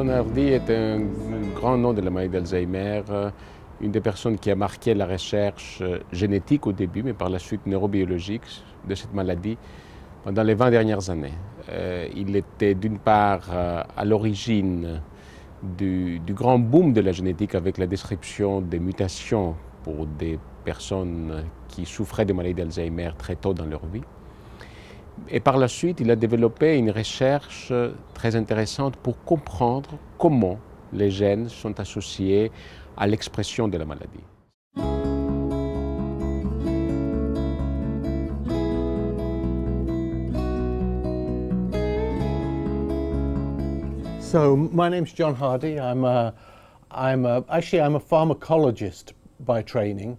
John Hardy est un grand nom de la maladie d'Alzheimer, une des personnes qui a marqué la recherche génétique au début, mais par la suite neurobiologique de cette maladie pendant les 20 dernières années. Euh, il était d'une part euh, à l'origine du, du, grand boom de la génétique avec la description des mutations pour des personnes qui souffraient de maladies d'Alzheimer très tôt dans leur vie. Et par la suite, il a développé une recherche très intéressante pour comprendre comment les gènes sont associés à l'expression de la maladie. So my name's John Hardy. I'm a, I'm a, actually I'm a pharmacologist by training,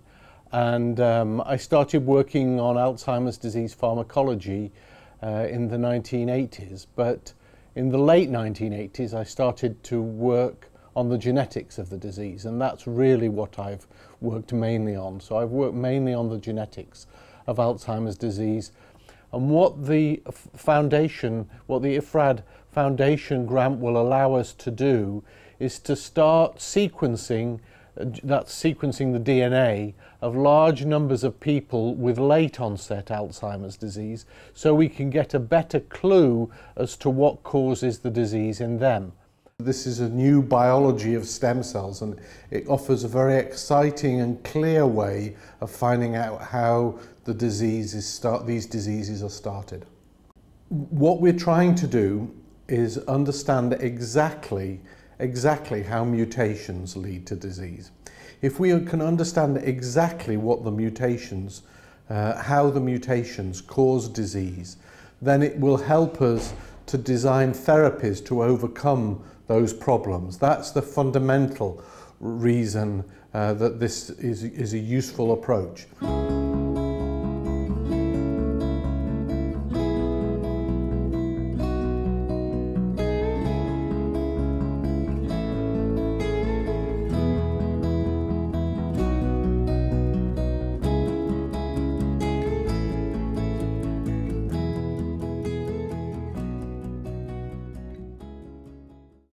and um, I started working on Alzheimer's disease pharmacology uh, in the 1980s. But in the late 1980s, I started to work on the genetics of the disease, and that's really what I've worked mainly on. So I've worked mainly on the genetics of Alzheimer's disease. And what the foundation, what the IFRAD Foundation grant will allow us to do is to start sequencing, that's sequencing the DNA of large numbers of people with late onset Alzheimer's disease so we can get a better clue as to what causes the disease in them. This is a new biology of stem cells and it offers a very exciting and clear way of finding out how the diseases start, these diseases are started. What we're trying to do is understand exactly, exactly how mutations lead to disease. If we can understand exactly what the mutations, uh, how the mutations cause disease, then it will help us to design therapies to overcome those problems. That's the fundamental reason uh, that this is, is a useful approach.